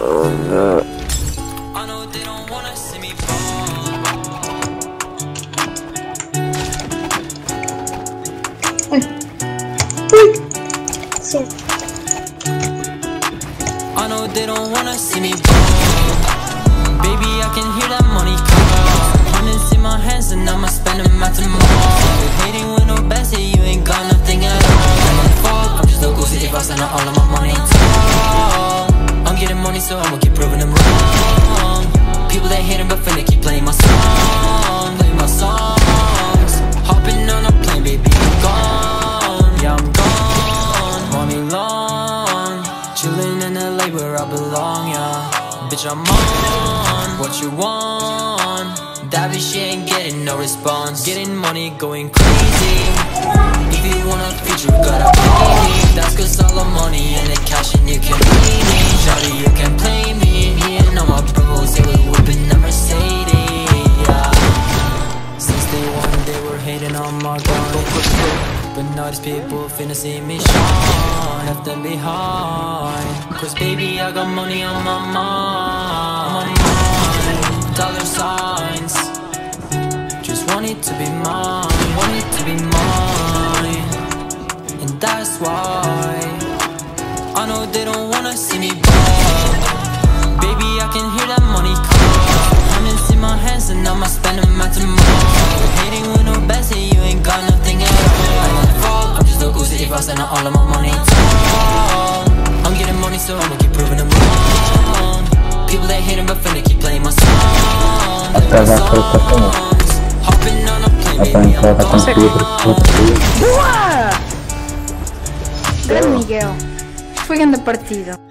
I know they don't wanna see me ball Baby, I can hear that money call Hundreds in my hands and I'ma spend them out tomorrow money so I'ma keep proving them wrong. People that hating but finna keep playing my song Playing my songs. Hopping on a plane, baby, I'm gone. Yeah, I'm gone. Money long Chillin' in LA where I belong, yeah. Bitch, I'm on. What you want? That bitch, ain't getting no response. Getting money, going crazy. If you want a grind But now these people finna see me shine Left them behind. Cause baby I got money on my mind my mind. Dollar signs. Just want it to be mine Want it to be mine. And that's why I know they don't wanna see me Atrasar a frustração. Aparentemente ela tá com Pedro. Tá Boa! Grande Miguel. Foi grande partida.